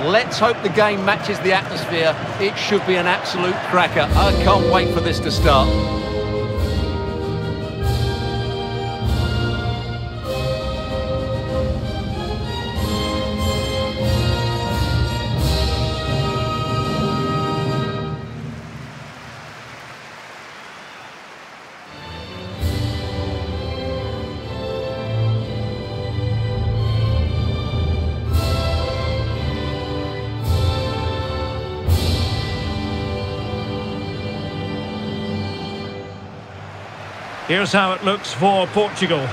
Let's hope the game matches the atmosphere. It should be an absolute cracker. I can't wait for this to start. Here's how it looks for Portugal.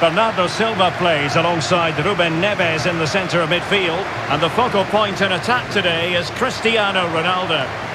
Bernardo Silva plays alongside Ruben Neves in the centre of midfield. And the focal point in attack today is Cristiano Ronaldo.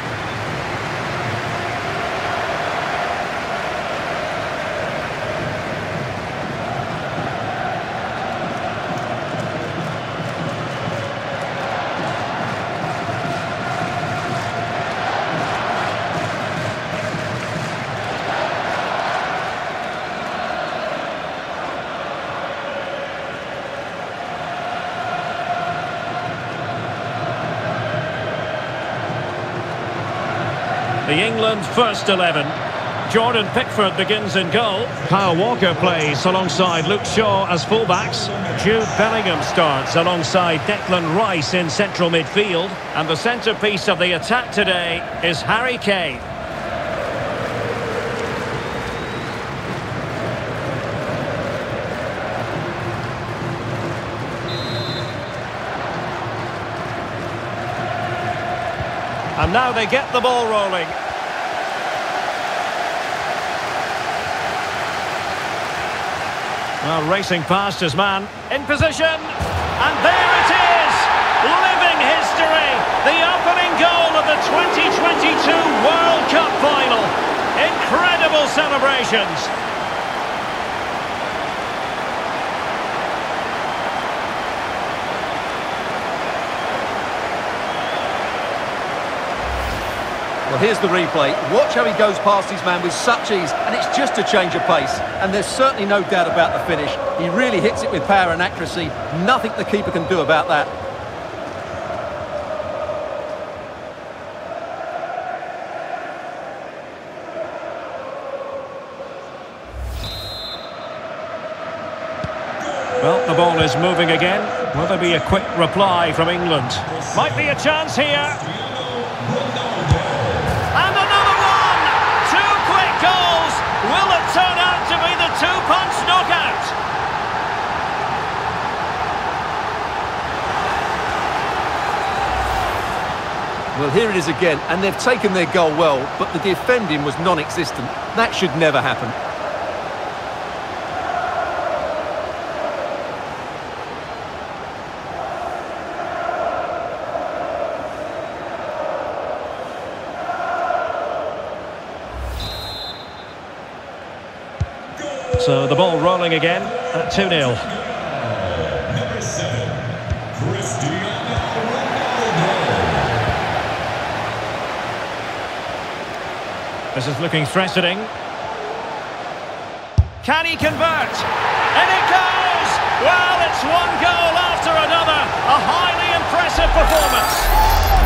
The England first 11. Jordan Pickford begins in goal. Kyle Walker plays alongside Luke Shaw as fullbacks. Jude Bellingham starts alongside Declan Rice in central midfield. And the centrepiece of the attack today is Harry Kane. And now they get the ball rolling. Well, racing past his man. In position. And there it is! Living history! The opening goal of the 2022 World Cup final. Incredible celebrations. Well, here's the replay. Watch how he goes past his man with such ease, and it's just a change of pace. And there's certainly no doubt about the finish. He really hits it with power and accuracy. Nothing the keeper can do about that. Well, the ball is moving again. Will there be a quick reply from England? Might be a chance here. And another one! Two quick goals! Will it turn out to be the two-punch knockout? Well, here it is again, and they've taken their goal well, but the defending was non-existent. That should never happen. So the ball rolling again at 2-0. This is looking threatening. Can he convert? And it goes! Well, it's one goal after another. A highly impressive performance.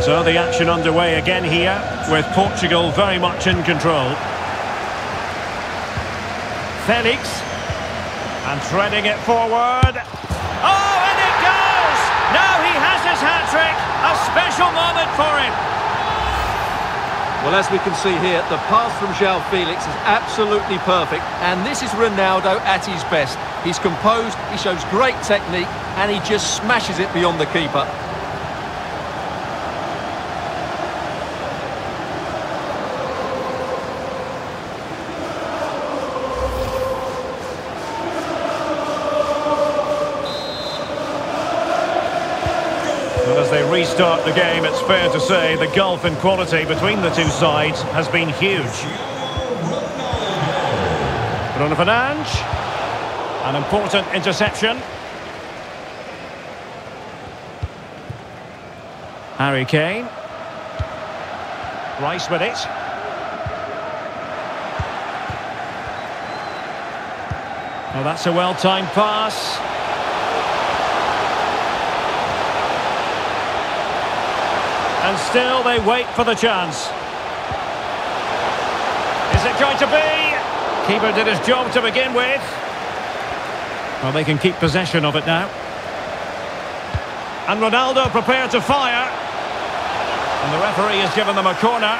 So the action underway again here, with Portugal very much in control. Felix. And threading it forward. Oh, and it goes! Now he has his hat-trick. A special moment for him. Well, as we can see here, the pass from João Felix is absolutely perfect, and this is Ronaldo at his best. He's composed, he shows great technique, and he just smashes it beyond the keeper. Restart the game, it's fair to say the gulf in quality between the two sides has been huge. Bruno Fernandes. An important interception. Harry Kane. Rice with it. Well, that's a well-timed pass. And still they wait for the chance. Is it going to be? Keeper did his job to begin with. Well, they can keep possession of it now. And Ronaldo prepared to fire. And the referee has given them a corner.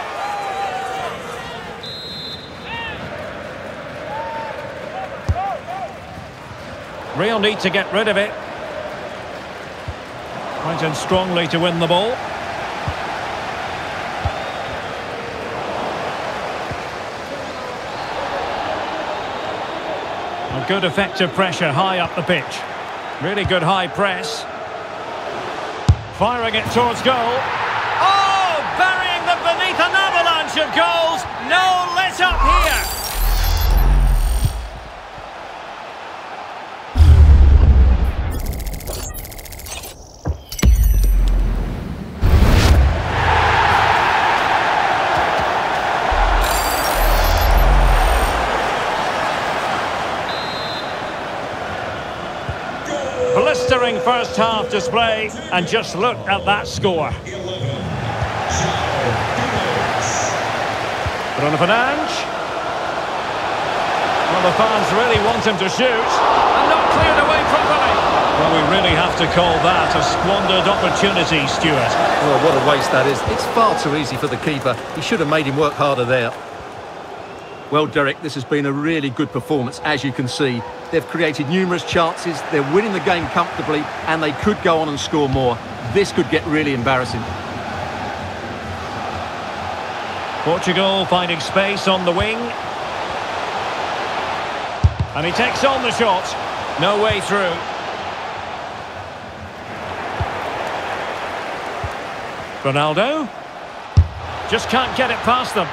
Real need to get rid of it. In strongly to win the ball. Good effective pressure high up the pitch. Really good high press. Firing it towards goal. Oh! Burying them beneath an avalanche of goals. No let up here. Blistering first half display, and just look at that score. Bruno Fernandes. Well, the fans really want him to shoot, and not cleared away properly. Well, we really have to call that a squandered opportunity, Stuart. Oh, what a waste that is. It's far too easy for the keeper. He should have made him work harder there. Well, Derek, this has been a really good performance, as you can see. They've created numerous chances, they're winning the game comfortably, and they could go on and score more. This could get really embarrassing. Portugal finding space on the wing. And he takes on the shot. No way through. Ronaldo. Just can't get it past them.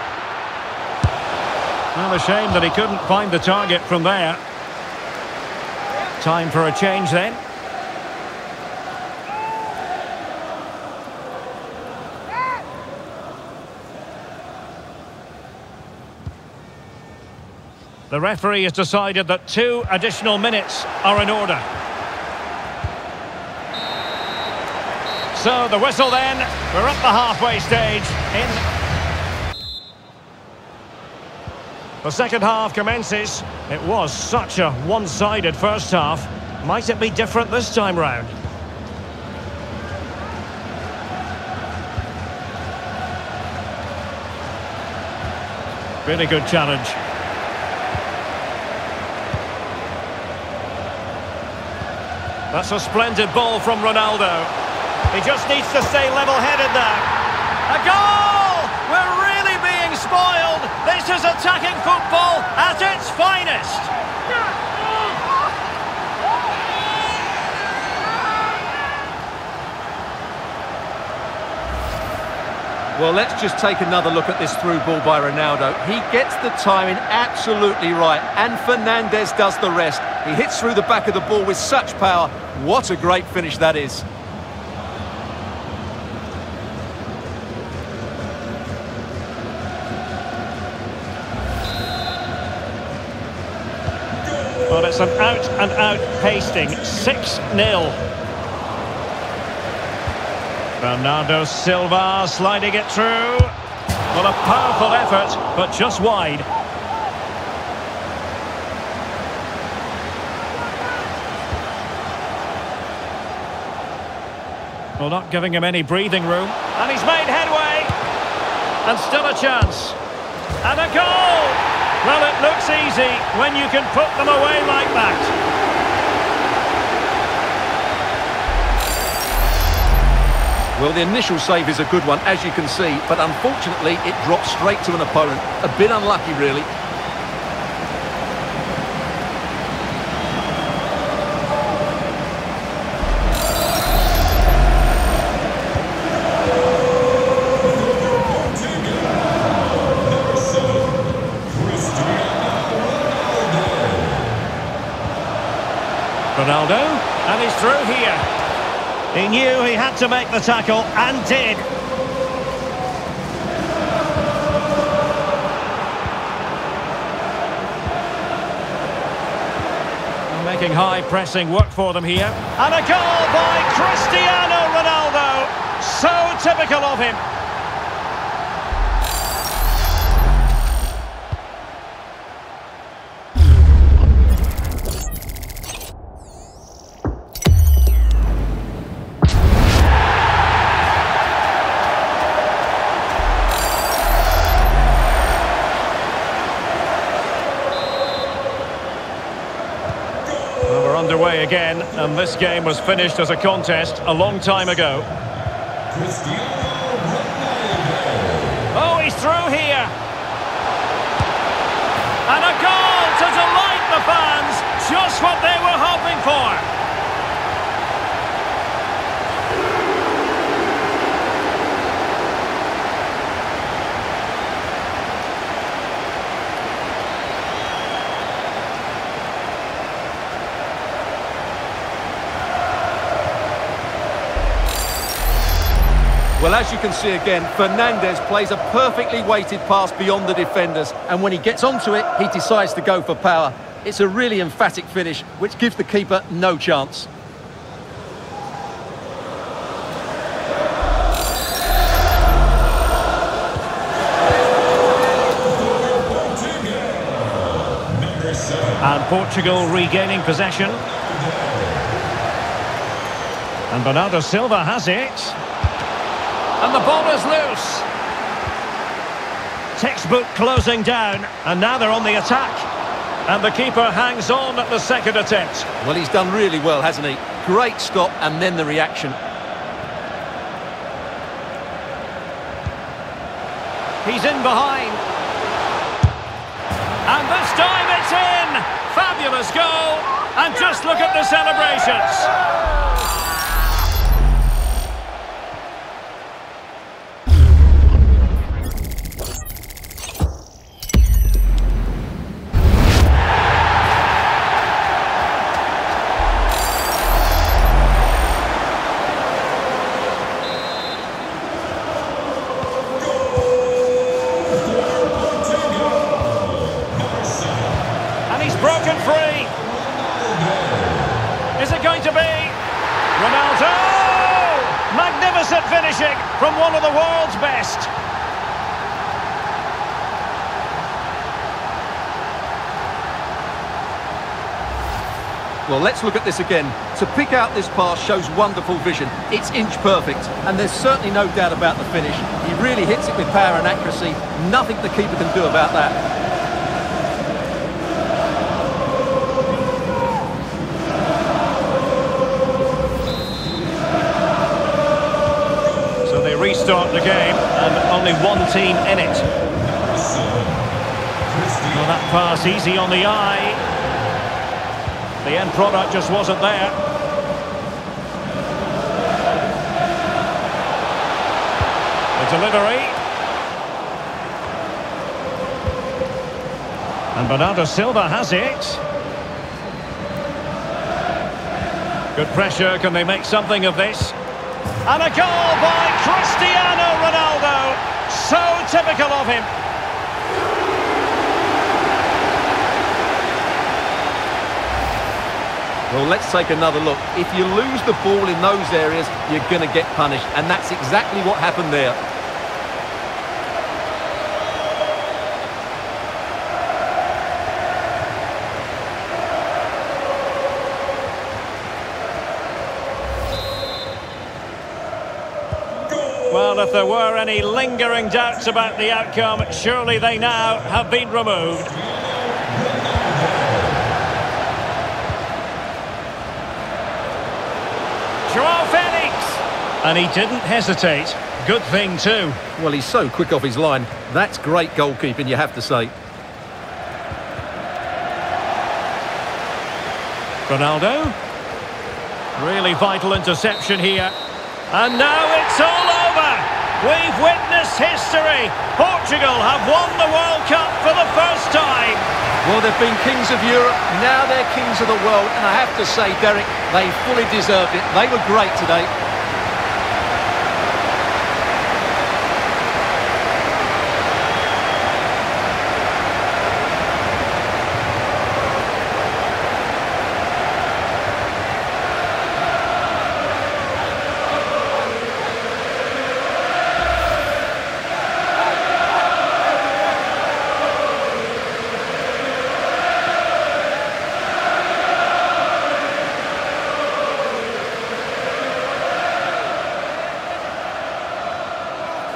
Well, a shame that he couldn't find the target from there. Time for a change then. The referee has decided that two additional minutes are in order. So the whistle then, we're at the halfway stage in The second half commences. It was such a one-sided first half. Might it be different this time round? Really good challenge. That's a splendid ball from Ronaldo. He just needs to stay level-headed there. A goal! Spoiled. This is attacking football at its finest. Well, let's just take another look at this through ball by Ronaldo. He gets the timing absolutely right, and Fernandes does the rest. He hits through the back of the ball with such power. What a great finish that is. Well, it's an out-and-out pasting. 6-0. Bernardo Silva sliding it through. Well, a powerful effort, but just wide. Well, not giving him any breathing room. And he's made headway. And still a chance. And a goal! Well, it looks easy when you can put them away like that. Well, the initial save is a good one, as you can see, but unfortunately it drops straight to an opponent. A bit unlucky, really. Number seven, Cristiano Ronaldo, and he's through here. He knew he had to make the tackle, and did. Making high pressing work for them here. And a goal by Cristiano Ronaldo. So typical of him. Underway again, and this game was finished as a contest a long time ago. Oh, he's through here. And a goal to delight the fans. Just what they were hoping for. Well, as you can see again, Fernandes plays a perfectly weighted pass beyond the defenders, and when he gets onto it, he decides to go for power. It's a really emphatic finish, which gives the keeper no chance. And Portugal regaining possession. And Bernardo Silva has it. And the ball is loose. Textbook closing down, and now they're on the attack. And the keeper hangs on at the second attempt. Well, he's done really well, hasn't he? Great stop, and then the reaction. He's in behind. And this time it's in! Fabulous goal! And just look at the celebrations. Well, let's look at this again. To pick out this pass shows wonderful vision. It's inch perfect, and there's certainly no doubt about the finish. He really hits it with power and accuracy. Nothing the keeper can do about that. So they restart the game, and only one team in it. Well, that pass easy on the eye. The end product just wasn't there. The delivery. And Bernardo Silva has it. Good pressure. Can they make something of this? And a goal by Cristiano Ronaldo. So typical of him. Let's take another look. If you lose the ball in those areas, you're going to get punished, and that's exactly what happened there. Well, if there were any lingering doubts about the outcome, surely they now have been removed. Joao Felix! And he didn't hesitate. Good thing too. Well, he's so quick off his line. That's great goalkeeping, you have to say. Ronaldo. Really vital interception here. And now it's all over. We've witnessed history. Portugal have won the World Cup for the first time. Well, they've been kings of Europe, now they're kings of the world, and I have to say, Derek, they fully deserved it. They were great today.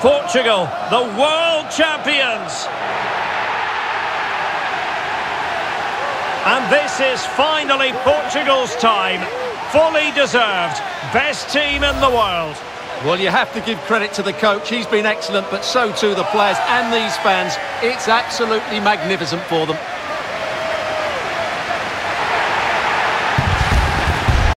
Portugal, the world champions. And this is finally Portugal's time. Fully deserved. Best team in the world. Well, you have to give credit to the coach. He's been excellent, but so too the players and these fans. It's absolutely magnificent for them.